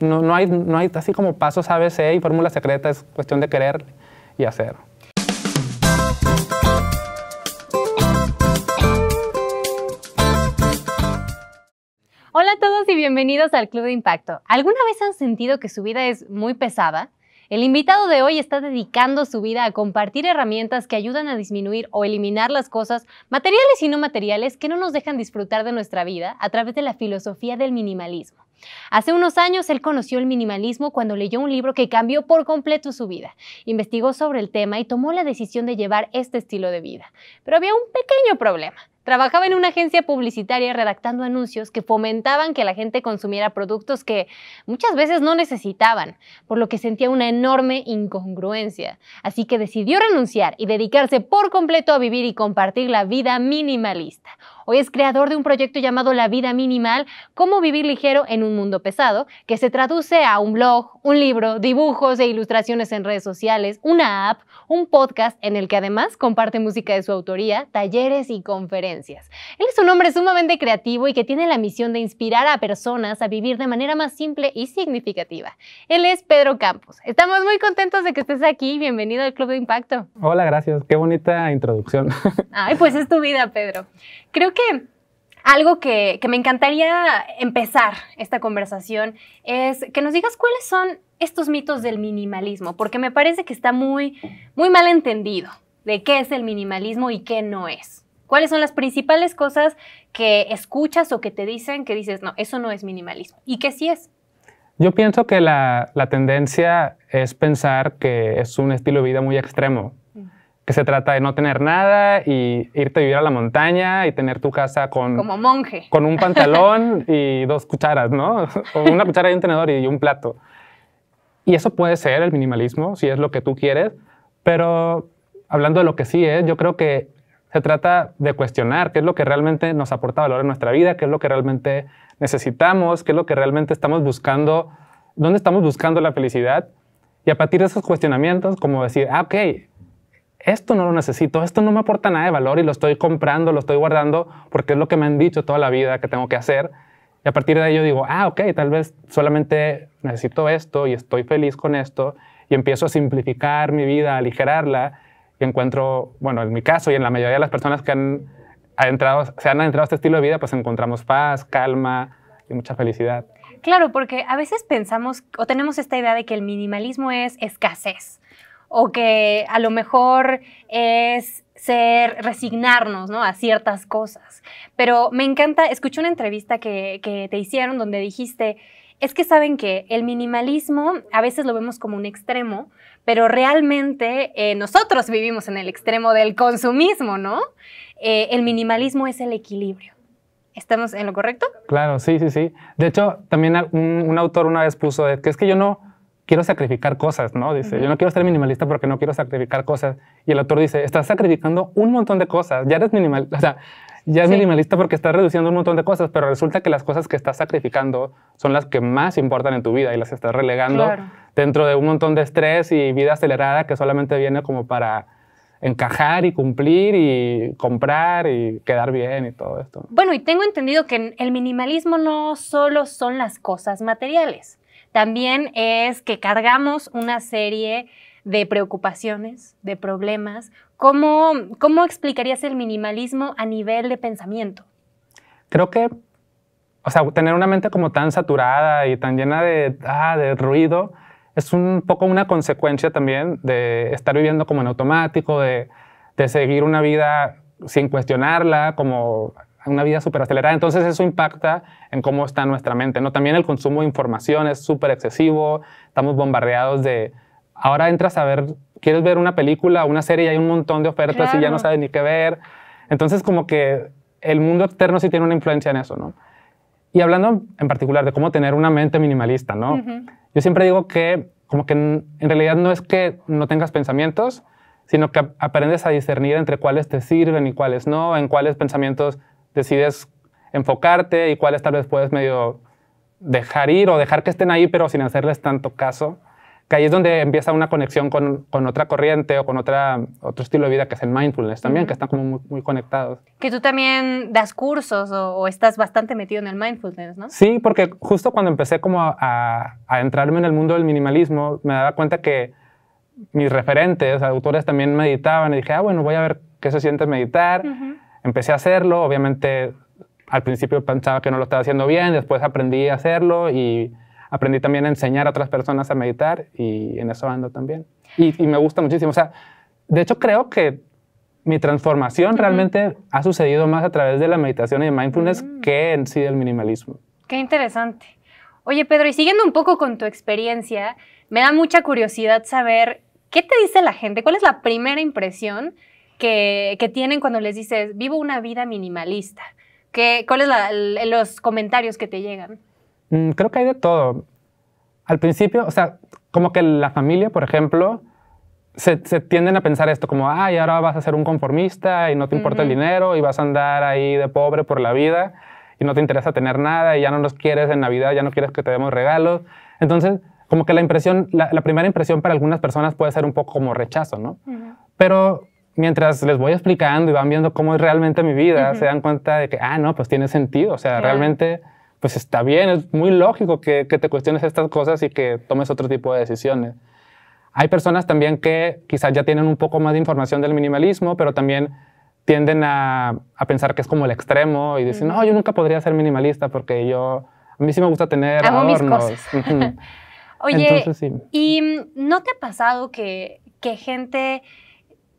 no, no, hay, no hay así como pasos ABC y fórmula secreta, es cuestión de querer y hacer. Hola a todos y bienvenidos al Club de Impacto. ¿Alguna vez han sentido que su vida es muy pesada? El invitado de hoy está dedicando su vida a compartir herramientas que ayudan a disminuir o eliminar las cosas, materiales y no materiales, que no nos dejan disfrutar de nuestra vida a través de la filosofía del minimalismo. Hace unos años él conoció el minimalismo cuando leyó un libro que cambió por completo su vida. Investigó sobre el tema y tomó la decisión de llevar este estilo de vida. Pero había un pequeño problema. Trabajaba en una agencia publicitaria redactando anuncios que fomentaban que la gente consumiera productos que muchas veces no necesitaban, por lo que sentía una enorme incongruencia. Así que decidió renunciar y dedicarse por completo a vivir y compartir la vida minimalista. Hoy es creador de un proyecto llamado La Vida Minimal, cómo vivir ligero en un mundo pesado, que se traduce a un blog, un libro, dibujos e ilustraciones en redes sociales, una app, un podcast en el que además comparte música de su autoría, talleres y conferencias. Él es un hombre sumamente creativo y que tiene la misión de inspirar a personas a vivir de manera más simple y significativa. Él es Pedro Campos. Estamos muy contentos de que estés aquí. Bienvenido al Club de Impacto. Hola, gracias. Qué bonita introducción. Ay, pues es tu vida, Pedro. Creo que algo que, me encantaría empezar esta conversación es que nos digas cuáles son estos mitos del minimalismo, porque me parece que está muy, muy mal entendido de qué es el minimalismo y qué no es. ¿Cuáles son las principales cosas que escuchas o que te dicen que dices, no, eso no es minimalismo? ¿Y qué sí es? Yo pienso que la, la tendencia es pensar que es un estilo de vida muy extremo que se trata de no tener nada y irte a vivir a la montaña y tener tu casa con... Como monje. Con un pantalón y dos cucharas, ¿no? O una cuchara y un tenedor y un plato. Y eso puede ser el minimalismo, si es lo que tú quieres, pero hablando de lo que sí es, yo creo que se trata de cuestionar qué es lo que realmente nos aporta valor en nuestra vida, qué es lo que realmente necesitamos, qué es lo que realmente estamos buscando, dónde estamos buscando la felicidad. Y a partir de esos cuestionamientos, como decir, ah, ok, esto no lo necesito, esto no me aporta nada de valor y lo estoy comprando, lo estoy guardando porque es lo que me han dicho toda la vida que tengo que hacer. Y a partir de ahí yo digo, ah, ok, tal vez solamente necesito esto y estoy feliz con esto y empiezo a simplificar mi vida, a aligerarla y encuentro, bueno, en mi caso y en la mayoría de las personas que han entrado, se han entrado a este estilo de vida, pues encontramos paz, calma y mucha felicidad. Claro, porque a veces pensamos o tenemos esta idea de que el minimalismo es escasez o que a lo mejor es ser, resignarnos ¿no? a ciertas cosas. Pero me encanta, escuché una entrevista que, que te hicieron donde dijiste, es que saben que el minimalismo a veces lo vemos como un extremo, pero realmente eh, nosotros vivimos en el extremo del consumismo, ¿no? Eh, el minimalismo es el equilibrio. ¿Estamos en lo correcto? Claro, sí, sí, sí. De hecho, también un, un autor una vez puso que es que yo no, quiero sacrificar cosas, ¿no? Dice, yo no quiero ser minimalista porque no quiero sacrificar cosas. Y el autor dice, estás sacrificando un montón de cosas, ya eres minimalista, o sea, ya es minimalista porque estás reduciendo un montón de cosas, pero resulta que las cosas que estás sacrificando son las que más importan en tu vida y las estás relegando dentro de un montón de estrés y vida acelerada que solamente viene como para encajar y cumplir y comprar y quedar bien y todo esto. Bueno, y tengo entendido que el minimalismo no solo son las cosas materiales también es que cargamos una serie de preocupaciones, de problemas. ¿Cómo, cómo explicarías el minimalismo a nivel de pensamiento? Creo que, o sea, tener una mente como tan saturada y tan llena de, ah, de ruido es un poco una consecuencia también de estar viviendo como en automático, de, de seguir una vida sin cuestionarla, como una vida súper acelerada. Entonces eso impacta en cómo está nuestra mente. ¿no? También el consumo de información es súper excesivo, estamos bombardeados de... Ahora entras a ver, quieres ver una película una serie y hay un montón de ofertas y ya no sabes ni qué ver. Entonces como que el mundo externo sí tiene una influencia en eso, ¿no? Y hablando en particular de cómo tener una mente minimalista, ¿no? Yo siempre digo que como que en realidad no es que no tengas pensamientos, sino que aprendes a discernir entre cuáles te sirven y cuáles no, en cuáles pensamientos decides enfocarte y cuáles tal vez puedes medio dejar ir o dejar que estén ahí, pero sin hacerles tanto caso. que ahí es donde empieza una conexión con, con, otra corriente o con otra, otro estilo de vida que es el mindfulness también, que están como muy, muy, conectados. Que tú también das cursos o, estás bastante metido en el mindfulness, ¿no? Sí, porque justo cuando empecé como a, a, entrarme en el mundo del minimalismo, me daba cuenta que mis referentes, autores también meditaban y dije, ah, bueno, voy a ver qué se siente meditar. Empecé a hacerlo, obviamente al principio pensaba que no lo estaba haciendo bien, después aprendí a hacerlo y aprendí también a enseñar a otras personas a meditar y en eso ando también. Y, me gusta muchísimo. O sea, de hecho creo que mi transformación realmente ha sucedido más a través de la meditación y de mindfulness mm. que en sí del minimalismo. Qué interesante. Oye, Pedro, y siguiendo un poco con tu experiencia, me da mucha curiosidad saber qué te dice la gente, cuál es la primera impresión que, que tienen cuando les dices, vivo una vida minimalista. ¿Qué, ¿Cuáles son los comentarios que te llegan? Mm, creo que hay de todo. Al principio, o sea, como que la familia, por ejemplo, se, tienden a pensar esto como, ay, ahora vas a ser un conformista y no te importa el dinero y vas a andar ahí de pobre por la vida y no te interesa tener nada y ya no nos quieres en Navidad, ya no quieres que te demos regalos. Entonces, como que la impresión, la, primera impresión para algunas personas puede ser un poco como rechazo, ¿no? Pero mientras les voy explicando y van viendo cómo es realmente mi vida, se dan cuenta de que, ah, no, pues tiene sentido, o sea, realmente pues está bien, es muy lógico que, te cuestiones estas cosas y que tomes otro tipo de decisiones. Hay personas también que quizás ya tienen un poco más de información del minimalismo, pero también tienden a, pensar que es como el extremo y dicen, no, yo nunca podría ser minimalista porque yo, a mí sí me gusta tener adornos. Oye, ¿y no te ha pasado que, que gente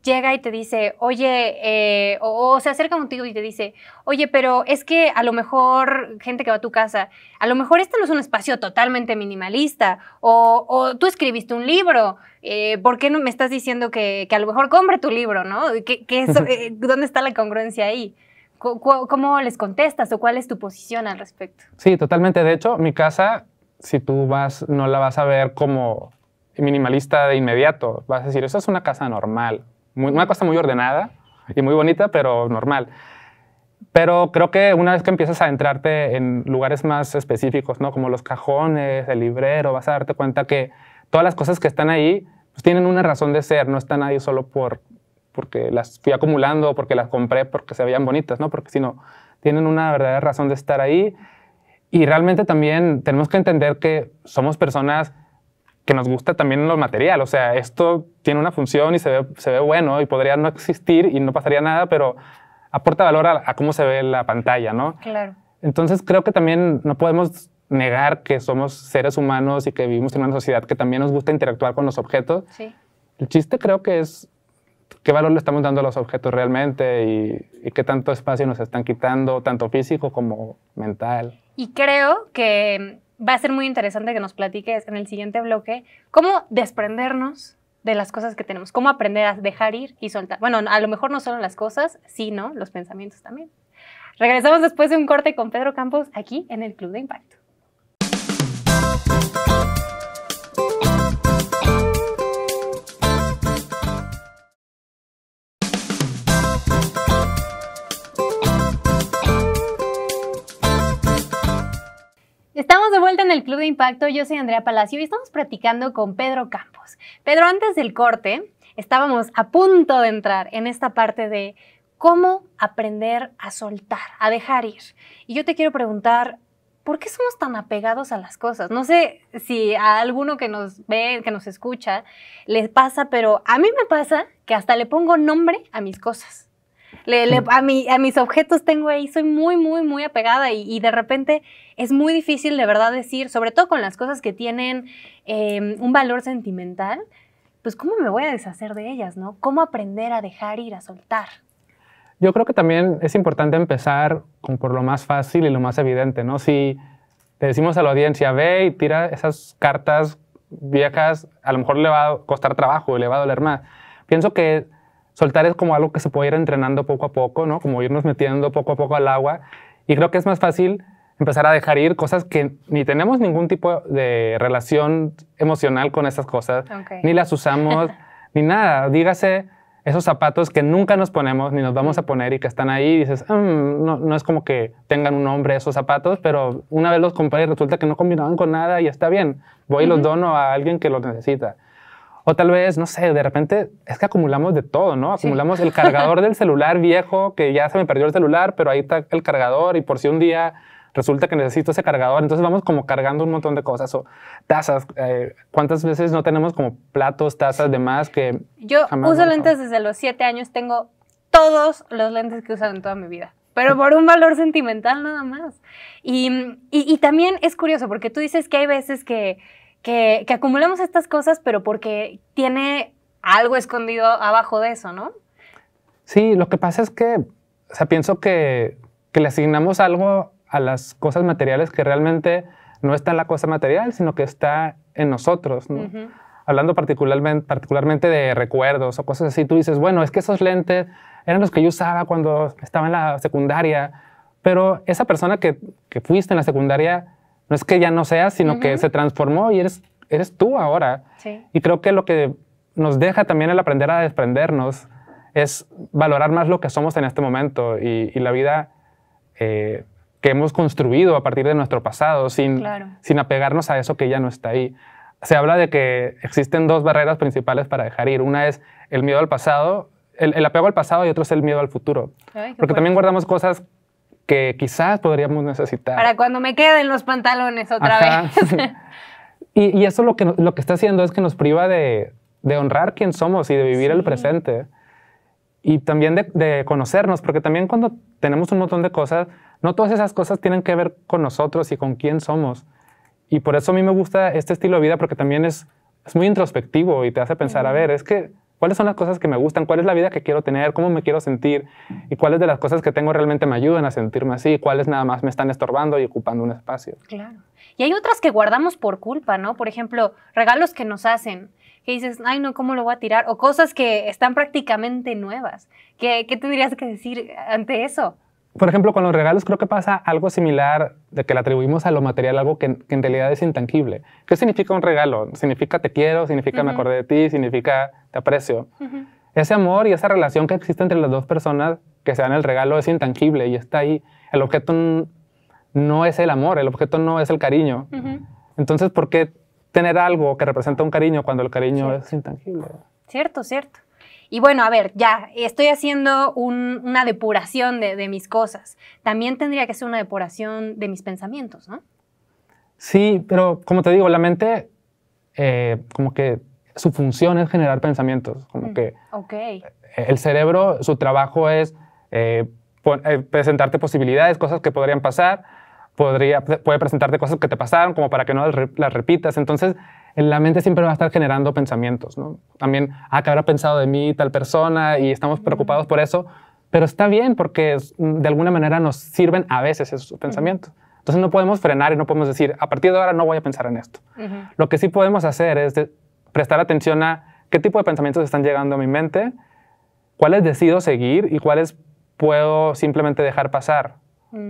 llega y te dice, oye, eh, o, se acerca contigo y te dice, oye, pero es que a lo mejor, gente que va a tu casa, a lo mejor este no es un espacio totalmente minimalista, o, tú escribiste un libro, eh, ¿por qué no me estás diciendo que, a lo mejor compre tu libro, no? ¿Qué, eh, ¿Dónde está la congruencia ahí? ¿Cómo les contestas o cuál es tu posición al respecto? Sí, totalmente. De hecho, mi casa, si tú vas, no la vas a ver como minimalista de inmediato. Vas a decir, eso es una casa normal una cosa muy ordenada y muy bonita, pero normal. Pero creo que una vez que empiezas a entrarte en lugares más específicos, ¿no? como los cajones, el librero, vas a darte cuenta que todas las cosas que están ahí pues, tienen una razón de ser, no están ahí solo por, porque las fui acumulando porque las compré porque se veían bonitas, ¿no? porque sino tienen una verdadera razón de estar ahí. Y realmente también tenemos que entender que somos personas que nos gusta también lo material. O sea, esto tiene una función y se ve, se ve bueno y podría no existir y no pasaría nada, pero aporta valor a, cómo se ve la pantalla, ¿no? Claro. Entonces creo que también no podemos negar que somos seres humanos y que vivimos en una sociedad que también nos gusta interactuar con los objetos. Sí. El chiste creo que es qué valor le estamos dando a los objetos realmente y, y qué tanto espacio nos están quitando, tanto físico como mental. Y creo que va a ser muy interesante que nos platiques en el siguiente bloque cómo desprendernos de las cosas que tenemos, cómo aprender a dejar ir y soltar. Bueno, a lo mejor no solo las cosas, sino los pensamientos también. Regresamos después de un corte con Pedro Campos aquí en el Club de Impacto. En el Club de Impacto. Yo soy Andrea Palacio y estamos platicando con Pedro Campos. Pedro, antes del corte, estábamos a punto de entrar en esta parte de cómo aprender a soltar, a dejar ir. Y yo te quiero preguntar, ¿por qué somos tan apegados a las cosas? No sé si a alguno que nos ve, que nos escucha, les pasa, pero a mí me pasa que hasta le pongo nombre a mis cosas. Le, a, mi, a mis objetos tengo ahí, soy muy, muy, muy apegada y, de repente es muy difícil de verdad decir, sobre todo con las cosas que tienen em, un valor sentimental, pues cómo me voy a deshacer de ellas, ¿no? ¿Cómo aprender a dejar ir, a soltar? Yo creo que también es importante empezar con por lo más fácil y lo más evidente, ¿no? Si le decimos a la audiencia, ve y tira esas cartas viejas, a lo mejor le va a costar trabajo y le va a doler más. Pienso que soltar es como algo que se puede ir entrenando poco a poco, ¿no? Como irnos metiendo poco a poco al agua. Y creo que es más fácil empezar a dejar ir cosas que ni tenemos ningún tipo de relación emocional con esas cosas, ni las usamos, ni nada. Dígase esos zapatos que nunca nos ponemos ni nos vamos a poner y que están ahí y dices, "Mm, no, no es como que tengan un nombre esos zapatos, pero una vez los compré y resulta que no combinaban con nada y está bien. Voy y los dono a alguien que los necesita. O tal vez, no sé, de repente es que acumulamos de todo, ¿no? Sí. Acumulamos el cargador del celular viejo, que ya se me perdió el celular, pero ahí está el cargador y por si un día resulta que necesito ese cargador, entonces vamos como cargando un montón de cosas o tazas. eh, ¿Cuántas veces no tenemos como platos, tazas de más que Yo uso lentes desde los siete años, tengo todos los lentes que he usado en toda mi vida, pero por un valor sentimental nada más. Y, y- y también es curioso porque tú dices que hay veces que, que, que acumulamos estas cosas, pero porque tiene algo escondido abajo de eso, ¿no? Sí, lo que pasa es que, o sea, pienso que, que le asignamos algo a las cosas materiales que realmente no está en la cosa material, sino que está en nosotros. ¿no? Hablando particularmente, particularmente de recuerdos o cosas así, tú dices, bueno, es que esos lentes eran los que yo usaba cuando estaba en la secundaria, pero esa persona que, que fuiste en la secundaria no es que ya no seas, sino que Ujú. se transformó y eres, eres tú ahora. Sí. Y creo que lo que nos deja también el aprender a desprendernos es valorar más lo que somos en este momento y, y la vida eh, que hemos construido a partir de nuestro pasado, sin, Claro. sin apegarnos a eso que ya no está ahí. Se habla de que existen dos barreras principales para dejar ir. Una es el miedo al pasado, el, el apego al pasado y otro es el miedo al futuro. Ay, Porque también guardamos cosas que quizás podríamos necesitar. Para cuando me queden los pantalones otra Ajá. vez. y, y eso lo que, lo que está haciendo es que nos priva de, de honrar quién somos y de vivir el presente. Y también de, de conocernos, porque también cuando tenemos un montón de cosas, no todas esas cosas tienen que ver con nosotros y con quién somos. Y por eso a mí me gusta este estilo de vida, porque también es, es muy introspectivo y te hace pensar, a ver, es que, ¿cuáles son las cosas que me gustan? ¿Cuál es la vida que quiero tener? ¿Cómo me quiero sentir? ¿Y cuáles de las cosas que tengo realmente me ayudan a sentirme así? ¿Cuáles nada más me están estorbando y ocupando un espacio? Claro. Y hay otras que guardamos por culpa, ¿no? Por ejemplo, regalos que nos hacen, que dices, ay, no, ¿cómo lo voy a tirar? O cosas que están prácticamente nuevas. ¿Qué, qué tendrías que decir ante eso? Por ejemplo, con los regalos creo que pasa algo similar de que le atribuimos a lo material algo que, que en realidad es intangible. ¿Qué significa un regalo? Significa te quiero, significa me Ujú. acordé de ti, significa te aprecio. Ese amor y esa relación que existe entre las dos personas que se dan el regalo es intangible y está ahí. El objeto no es el amor, el objeto no es el cariño. Entonces, ¿por qué tener algo que representa un cariño cuando el cariño Cierto. es intangible? Cierto, cierto. Y bueno, a ver, ya, estoy haciendo un- una depuración de, de mis cosas. También tendría que ser una depuración de mis pensamientos, ¿no? Sí, pero como te digo, la mente, eh, como que su función es generar pensamientos, como Mm. que Ok. el cerebro, su trabajo es eh, eh, presentarte posibilidades, cosas que podrían pasar, podría, puede presentarte cosas que te pasaron como para que no las repitas. Entonces, en la mente siempre va a estar generando pensamientos, ¿no? También, ah, que habrá pensado de mí tal persona y estamos preocupados por eso, pero está bien porque de alguna manera nos sirven a veces esos pensamientos. Entonces no podemos frenar y no podemos decir, a partir de ahora no voy a pensar en esto. Lo que sí podemos hacer es prestar atención a qué tipo de pensamientos están llegando a mi mente, cuáles decido seguir y cuáles puedo simplemente dejar pasar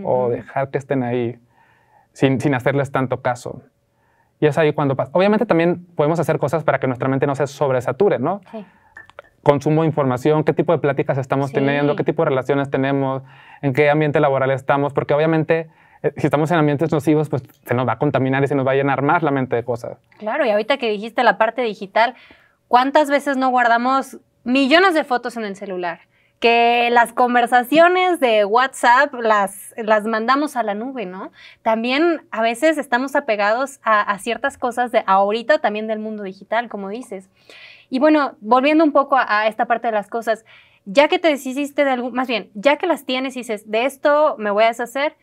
o dejar que estén ahí sin, sin hacerles tanto caso. Y es ahí cuando pasa. Obviamente también podemos hacer cosas para que nuestra mente no se sobresature, ¿no? Sí. Consumo de información, qué tipo de pláticas estamos Sí. teniendo, qué tipo de relaciones tenemos, en qué ambiente laboral estamos, porque obviamente eh, si estamos en ambientes nocivos, pues se nos va a contaminar y se nos va a llenar más la mente de cosas. Claro, y ahorita que dijiste la parte digital, ¿cuántas veces no guardamos millones de fotos en el celular? Que las conversaciones de WhatsApp las, las mandamos a la nube, ¿no? También a veces estamos apegados a, ciertas cosas de ahorita también del mundo digital, como dices. Y bueno, volviendo un poco a, esta parte de las cosas, ya que te deshiciste de algún, más bien, ya que las tienes y dices, de esto me voy a deshacer,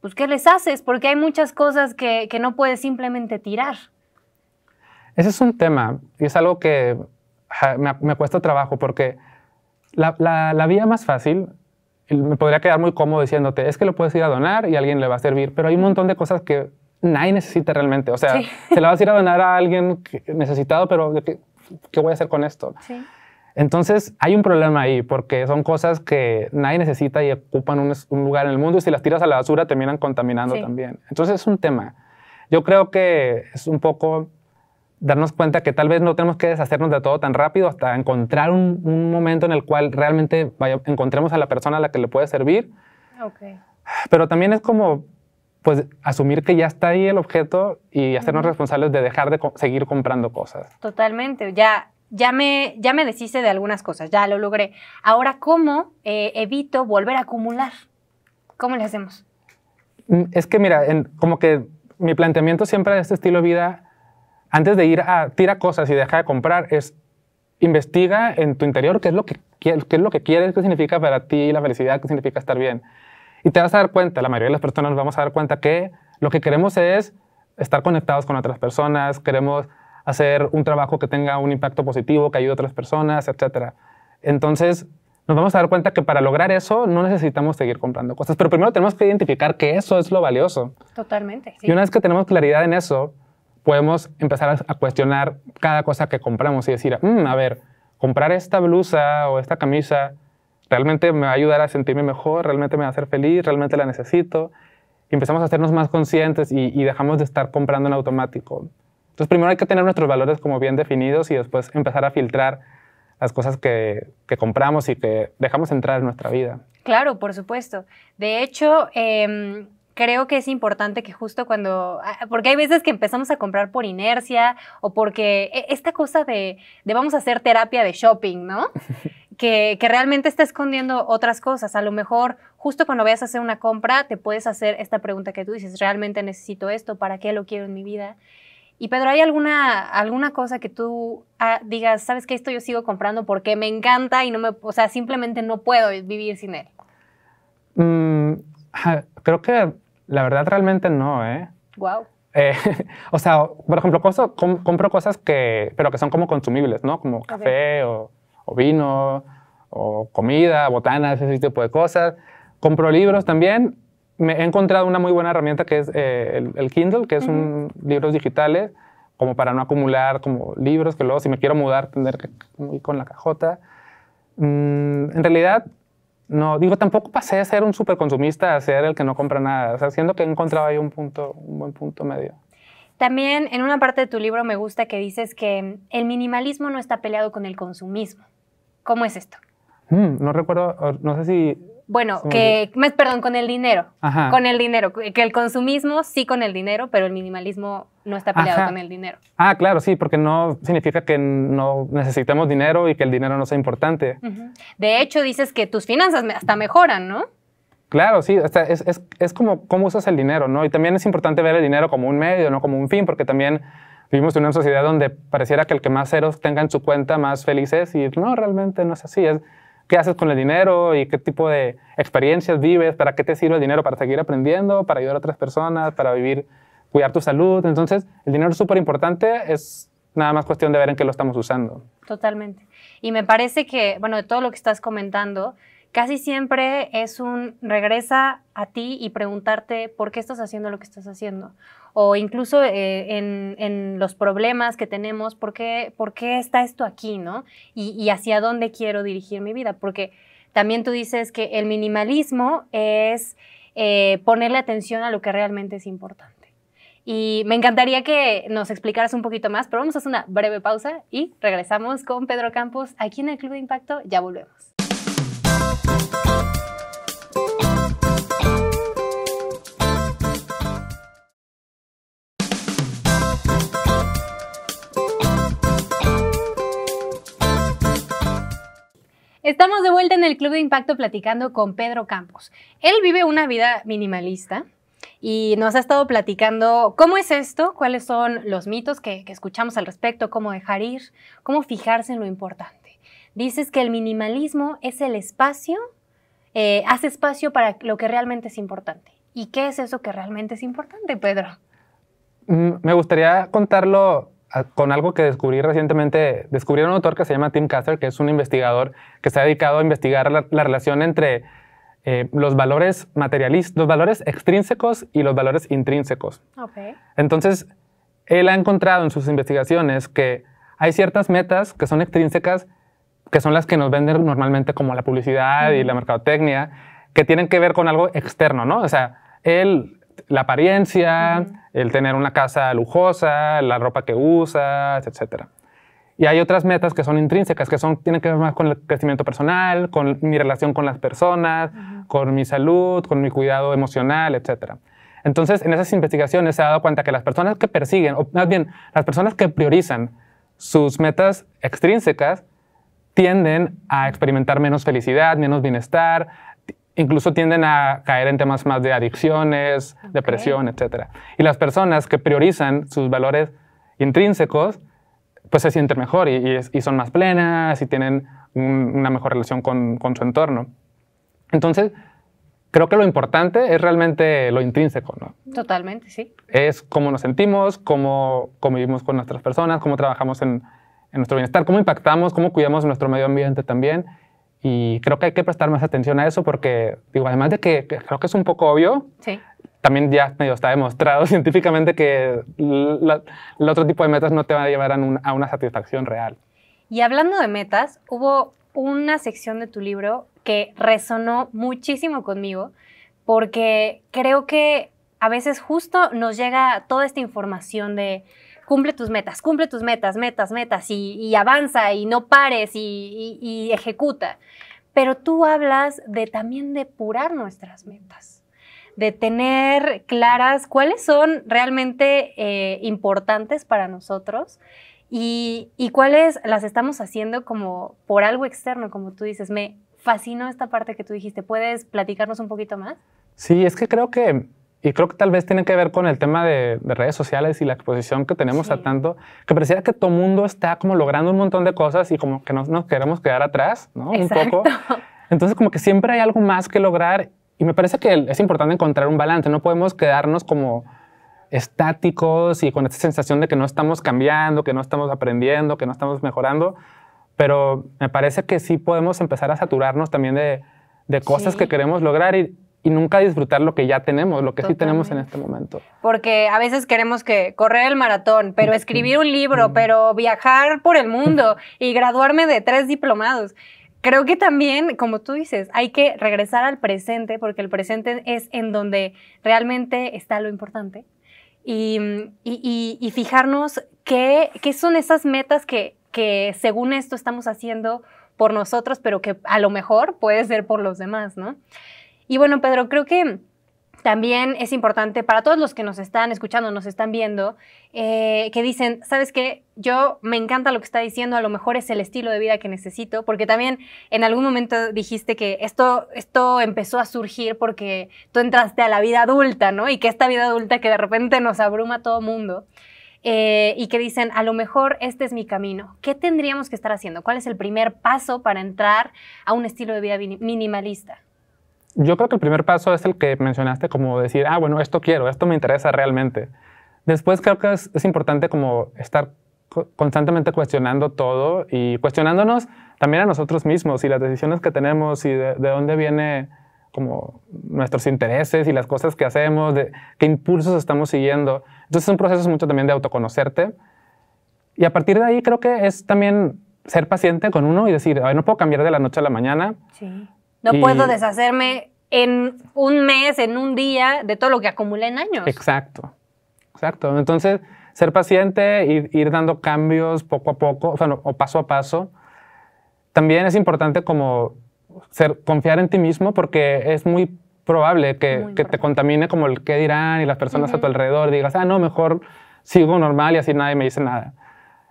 pues ¿qué les haces? Porque hay muchas cosas que, que no puedes simplemente tirar. Ese es un tema y es algo que me, me cuesta trabajo porque la, la- la vía más fácil, me podría quedar muy cómodo diciéndote, es que lo puedes ir a donar y a alguien le va a servir, pero hay un montón de cosas que nadie necesita realmente. O sea, Sí. se la vas a ir a donar a alguien necesitado, pero ¿de ¿qué, ¿qué voy a hacer con esto? Sí. Entonces hay un problema ahí porque son cosas que nadie necesita y ocupan un, lugar en el mundo y si las tiras a la basura terminan contaminando Sí. también. Entonces es un tema. Yo creo que es un poco darnos cuenta que tal vez no tenemos que deshacernos de todo tan rápido hasta encontrar un, un momento en el cual realmente vaya, encontremos a la persona a la que le puede servir. Ok. Pero también es como, pues, asumir que ya está ahí el objeto y hacernos Ujú. responsables de dejar de co- seguir comprando cosas. Totalmente. Ya, ya, me, ya me deshice de algunas cosas, ya lo logré. Ahora, ¿cómo eh, evito volver a acumular? ¿Cómo le hacemos? Mm, Es que, mira, en- como que mi planteamiento siempre de este estilo de vida, antes de ir a tira cosas y deja de comprar, es investiga en tu interior qué es lo que qué es lo que quieres, qué significa para ti la felicidad, qué significa estar bien. Y te vas a dar cuenta, la mayoría de las personas nos vamos a dar cuenta que lo que queremos es estar conectados con otras personas, queremos hacer un trabajo que tenga un impacto positivo, que ayude a otras personas, etc. Entonces, nos vamos a dar cuenta que para lograr eso no necesitamos seguir comprando cosas, pero primero tenemos que identificar que eso es lo valioso. Totalmente. sí. Y una vez que tenemos claridad en eso, podemos empezar a, cuestionar cada cosa que compramos y decir, "Mm, a ver, comprar esta blusa o esta camisa realmente me va a ayudar a sentirme mejor, realmente me va a hacer feliz, realmente la necesito. Y empezamos a hacernos más conscientes y, y dejamos de estar comprando en automático. Entonces, primero hay que tener nuestros valores como bien definidos y después empezar a filtrar las cosas que, que compramos y que dejamos entrar en nuestra vida. Claro, por supuesto. De hecho, em, creo que es importante que justo cuando, ah, porque hay veces que empezamos a comprar por inercia o porque e- esta cosa de, de vamos a hacer terapia de shopping, ¿no? que, que realmente está escondiendo otras cosas. A lo mejor justo cuando vayas a hacer una compra, te puedes hacer esta pregunta que tú dices, ¿realmente necesito esto? ¿Para qué lo quiero en mi vida? Y Pedro, ¿hay alguna, alguna cosa que tú ah, digas, sabes que esto yo sigo comprando porque me encanta y no me, o sea, simplemente no puedo vivir sin él? Mm, creo que la verdad realmente no, ¿eh? Wow. Eh, o sea, por ejemplo, coso- com- compro cosas que, pero que son como consumibles, ¿no? Como café o, o vino o comida, botanas, ese tipo de cosas. Compro libros también. Me he encontrado una muy buena herramienta que es eh, el, el Kindle, que es un libros digitales, como para no acumular como libros, que luego si me quiero mudar tener que ir con la cajota. Mm, en realidad, no, digo, tampoco pasé a ser un super consumista, a ser el que no compra nada. O sea, siento que he encontrado ahí un punto, un buen punto medio. También en una parte de tu libro me gusta que dices que el minimalismo no está peleado con el consumismo. ¿Cómo es esto? Mm, no recuerdo, no sé si... Bueno, que, más, perdón, con el dinero. Ajá. Con el dinero. Que el consumismo sí con el dinero, pero el minimalismo no está peleado Ajá. con el dinero. Ah, claro, sí, porque no significa que no necesitemos dinero y que el dinero no sea importante. De hecho, dices que tus finanzas hasta mejoran, ¿no? Claro, sí, o sea, es, es, es como cómo usas el dinero, ¿no? Y también es importante ver el dinero como un medio, no como un fin, porque también vivimos en una sociedad donde pareciera que el que más ceros tenga en su cuenta, más feliz es, y no, realmente no es así. Es qué haces con el dinero y qué tipo de experiencias vives, para qué te sirve el dinero, para seguir aprendiendo, para ayudar a otras personas, para vivir, cuidar tu salud. Entonces, el dinero es súper importante, es nada más cuestión de ver en qué lo estamos usando. Totalmente. Y me parece que, bueno, de todo lo que estás comentando, casi siempre es un regresa a ti y preguntarte por qué estás haciendo lo que estás haciendo. O incluso eh, en, en los problemas que tenemos, ¿por qué, por qué está esto aquí, no? Y, y hacia dónde quiero dirigir mi vida. Porque también tú dices que el minimalismo es eh, ponerle atención a lo que realmente es importante. Y me encantaría que nos explicaras un poquito más, pero vamos a hacer una breve pausa y regresamos con Pedro Campos aquí en el Club de Impacto. Ya volvemos. Estamos de vuelta en el Club de Impacto platicando con Pedro Campos. Él vive una vida minimalista y nos ha estado platicando cómo es esto, cuáles son los mitos que, escuchamos al respecto, cómo dejar ir, cómo fijarse en lo importante. Dices que el minimalismo es el espacio, eh, hace espacio para lo que realmente es importante. ¿Y qué es eso que realmente es importante, Pedro? Mm, Me gustaría contarlo con algo que descubrí recientemente. Descubrí a un autor que se llama Tim Kasser, que es un investigador que se ha dedicado a investigar la, la relación entre eh, los valores materialistas, los valores extrínsecos y los valores intrínsecos. Entonces, él ha encontrado en sus investigaciones que hay ciertas metas que son extrínsecas, que son las que nos venden normalmente como la publicidad y la mercadotecnia, que tienen que ver con algo externo, ¿no? O sea, él la apariencia, el tener una casa lujosa, la ropa que usas, etc. Y hay otras metas que son intrínsecas, que son, tienen que ver más con el crecimiento personal, con mi relación con las personas, con mi salud, con mi cuidado emocional, etc. Entonces, en esas investigaciones se ha dado cuenta que las personas que persiguen, o más bien, las personas que priorizan sus metas extrínsecas, tienden a experimentar menos felicidad, menos bienestar, incluso tienden a caer en temas más de adicciones, depresión, etc. Y las personas que priorizan sus valores intrínsecos, pues se sienten mejor y, son más plenas y tienen una mejor relación con, con, su entorno. Entonces, creo que lo importante es realmente lo intrínseco, ¿no? Totalmente, sí. Es cómo nos sentimos, cómo convivimos con nuestras personas, cómo trabajamos en, en nuestro bienestar, cómo impactamos, cómo cuidamos nuestro medio ambiente también y creo que hay que prestar más atención a eso porque, digo, además de que, creo que es un poco obvio, también ya medio está demostrado científicamente que el otro tipo de metas no te van a llevar a, a una satisfacción real. Y hablando de metas, hubo una sección de tu libro que resonó muchísimo conmigo porque creo que a veces justo nos llega toda esta información de cumple tus metas, cumple tus metas, metas, metas, y, avanza y no pares y, ejecuta. Pero tú hablas de también depurar nuestras metas, de tener claras cuáles son realmente eh, importantes para nosotros y, cuáles las estamos haciendo como por algo externo, como tú dices. Me fascinó esta parte que tú dijiste. ¿Puedes platicarnos un poquito más? Sí, es que creo que y creo que tal vez tiene que ver con el tema de, redes sociales y la exposición que tenemos a tanto, que pareciera que todo mundo está como logrando un montón de cosas y como que no nos queremos quedar atrás, ¿no? Un poco. Entonces como que siempre hay algo más que lograr y me parece que es importante encontrar un balance, no podemos quedarnos como estáticos y con esta sensación de que no estamos cambiando, que no estamos aprendiendo, que no estamos mejorando, pero me parece que sí podemos empezar a saturarnos también de, de cosas que queremos lograr y, y nunca disfrutar lo que ya tenemos, lo que sí tenemos en este momento. Porque a veces queremos que correr el maratón, pero escribir un libro, pero viajar por el mundo y graduarme de tres diplomados. Creo que también, como tú dices, hay que regresar al presente, porque el presente es en donde realmente está lo importante. Y, y, fijarnos qué, qué, son esas metas que, que según esto estamos haciendo por nosotros, pero que a lo mejor puede ser por los demás, ¿no? Y bueno, Pedro, creo que también es importante para todos los que nos están escuchando, nos están viendo, eh, que dicen, ¿sabes qué? Yo me encanta lo que está diciendo, a lo mejor es el estilo de vida que necesito, porque también en algún momento dijiste que esto, esto empezó a surgir porque tú entraste a la vida adulta, ¿no? Y que esta vida adulta que de repente nos abruma a todo mundo. Eh, y que dicen, a lo mejor este es mi camino. ¿Qué tendríamos que estar haciendo? ¿Cuál es el primer paso para entrar a un estilo de vida minimalista? Yo creo que el primer paso es el que mencionaste, como decir, ah, bueno, esto quiero, esto me interesa realmente. Después creo que es, importante como estar constantemente cuestionando todo y cuestionándonos también a nosotros mismos y las decisiones que tenemos y de, dónde viene como nuestros intereses y las cosas que hacemos, de qué impulsos estamos siguiendo. Entonces es un proceso mucho también de autoconocerte. Y a partir de ahí creo que es también ser paciente con uno y decir, no puedo cambiar de la noche a la mañana. Sí. No puedo deshacerme en un mes, en un día, de todo lo que acumulé en años. Exacto, exacto. Entonces, ser paciente, ir, ir dando cambios poco a poco, o, sea, o paso a paso. También es importante como ser, confiar en ti mismo porque es muy probable que, que te contamine como el qué dirán y las personas a tu alrededor. Digas, ah, no, mejor sigo normal y así nadie me dice nada.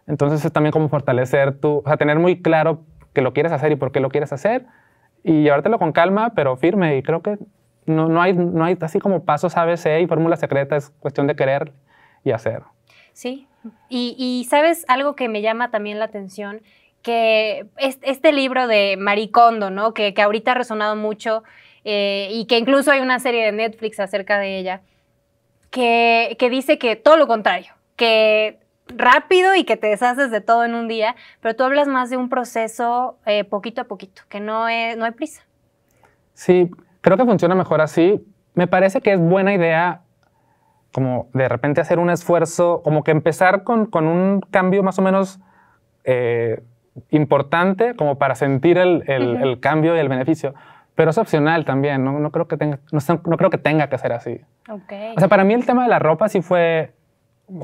Entonces es también como fortalecer tu, o sea, tener muy claro que lo quieres hacer y por qué lo quieres hacer y llevártelo con calma, pero firme. Y creo que no, no, hay, no hay así como pasos ABC y fórmula secreta, es cuestión de querer y hacer. Sí, y, y sabes algo que me llama también la atención, que este libro de Maricondo, ¿no? Que, que ahorita ha resonado mucho eh, y que incluso hay una serie de Netflix acerca de ella, que, que dice que todo lo contrario, que rápido y que te deshaces de todo en un día, pero tú hablas más de un proceso eh, poquito a poquito, que no, no hay prisa. Sí, creo que funciona mejor así. Me parece que es buena idea como de repente hacer un esfuerzo, como que empezar con, con un cambio más o menos eh, importante, como para sentir el, el, cambio y el beneficio. pero es opcional también, no, no creo, que tenga, no, no creo que tenga que ser así. Ok. O sea, para mí el tema de la ropa sí fue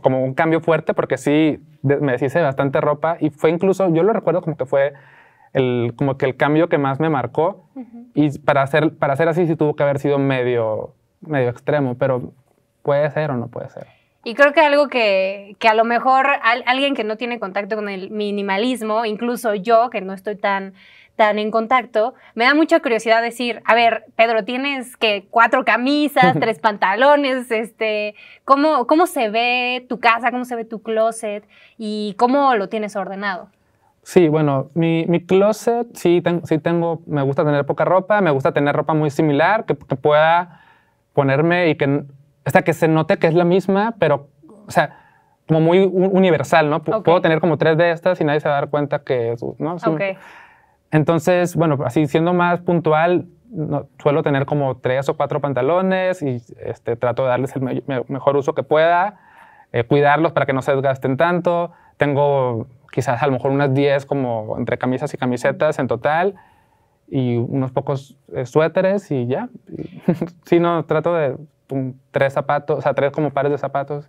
como un cambio fuerte porque sí me deshice de bastante ropa y fue incluso, yo lo recuerdo como que fue el, como que el cambio que más me marcó y para hacer, para hacer así sí tuvo que haber sido medio, medio extremo, pero puede ser o no puede ser. Y creo que algo que, que a lo mejor al- alguien que no tiene contacto con el minimalismo, incluso yo que no estoy tan, tan en contacto, me da mucha curiosidad decir, a ver, Pedro, tienes que cuatro camisas, tres pantalones, este, ¿cómo, ¿cómo se ve tu casa, cómo se ve tu closet y cómo lo tienes ordenado? Sí, bueno, mi, mi closet sí, ten- sí tengo, me gusta tener poca ropa, me gusta tener ropa muy similar, que, que pueda ponerme y que, sea, que se note que es la misma, pero, o sea, como muy universal, ¿no? P-. Puedo tener como tres de estas y nadie se va a dar cuenta que, es, ¿no? Sí. Ok. Entonces, bueno, así siendo más puntual, no- suelo tener como tres o cuatro pantalones y este, trato de darles el me- me- mejor uso que pueda, eh, cuidarlos para que no se desgasten tanto. Tengo quizás a lo mejor unas 10 como entre camisas y camisetas en total y unos pocos eh, suéteres y ya. Sí, no, trato de um, tres zapatos, o sea, tres como pares de zapatos.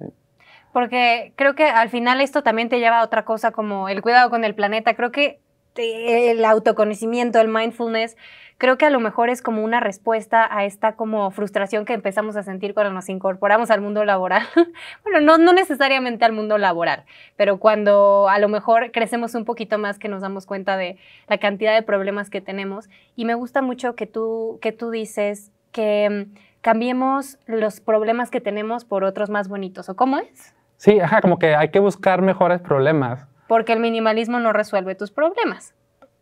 Porque creo que al final esto también te lleva a otra cosa como el cuidado con el planeta. Creo que el autoconocimiento, el mindfulness, creo que a lo mejor es como una respuesta a esta como frustración que empezamos a sentir cuando nos incorporamos al mundo laboral. bueno, no, no necesariamente al mundo laboral, pero cuando a lo mejor crecemos un poquito más que nos damos cuenta de la cantidad de problemas que tenemos. Y me gusta mucho que tú, que tú dices que mm, cambiemos los problemas que tenemos por otros más bonitos. ¿O cómo es? Sí, ajá, como que hay que buscar mejores problemas. Porque el minimalismo no resuelve tus problemas.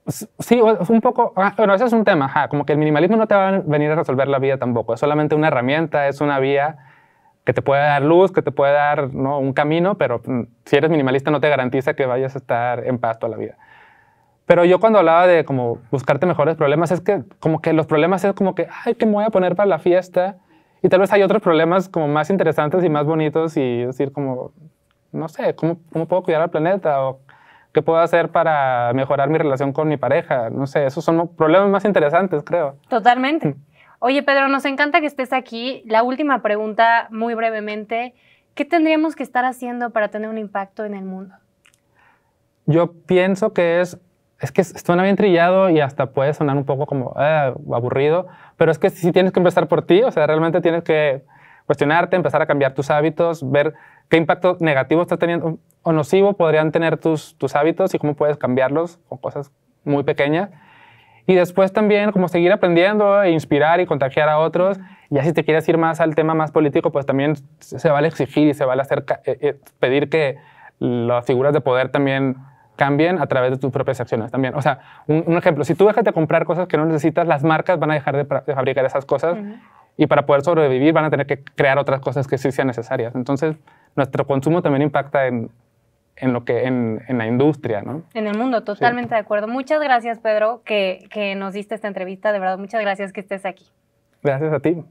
Sí, un poco, ah, bueno, ese es un tema, como que el minimalismo no te va a venir a resolver la vida tampoco, es solamente una herramienta, es una vía que te puede dar luz, que te puede dar un camino, pero mm, si eres minimalista no te garantiza que vayas a estar en paz toda la vida. Pero yo cuando hablaba de como buscarte mejores problemas, es que como que los problemas es como que, ay, ¿qué me voy a poner para la fiesta? Y tal vez hay otros problemas como más interesantes y más bonitos y decir como, no sé, ¿cómo, cómo puedo cuidar al planeta? O qué puedo hacer para mejorar mi relación con mi pareja. No sé, esos son problemas más interesantes, creo. Totalmente. Oye, Pedro, nos encanta que estés aquí. La última pregunta, muy brevemente. ¿Qué tendríamos que estar haciendo para tener un impacto en el mundo? Yo pienso que es, es que suena bien trillado y hasta puede sonar un poco como ah, aburrido, pero es que sí tienes que empezar por ti, o sea, realmente tienes que cuestionarte, empezar a cambiar tus hábitos, ver qué impacto negativo está teniendo o nocivo podrían tener tus, tus hábitos y cómo puedes cambiarlos con cosas muy pequeñas. Y después también como seguir aprendiendo e inspirar y contagiar a otros. Ya si te quieres ir más al tema más político, pues también se vale exigir y se vale hacer, eh, eh, pedir que las figuras de poder también cambien a través de tus propias acciones también. O sea, un, un ejemplo, si tú dejas de comprar cosas que no necesitas, las marcas van a dejar de, de fabricar esas cosas y para poder sobrevivir van a tener que crear otras cosas que sí sean necesarias. Entonces, nuestro consumo también impacta en, en lo que, en, en la industria, ¿no? En el mundo, totalmente de acuerdo. Muchas gracias, Pedro, que, que nos diste esta entrevista. De verdad, muchas gracias que estés aquí. Gracias a ti.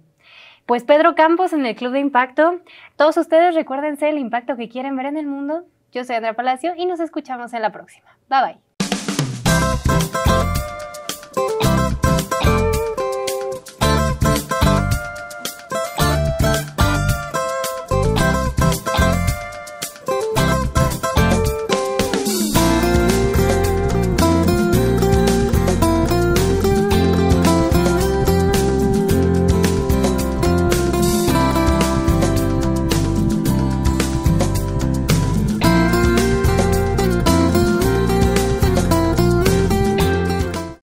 Pues Pedro Campos en el Club de Impacto. Todos ustedes recuérdense el impacto que quieren ver en el mundo. Yo soy Andrea Palacio y nos escuchamos en la próxima. Bye bye.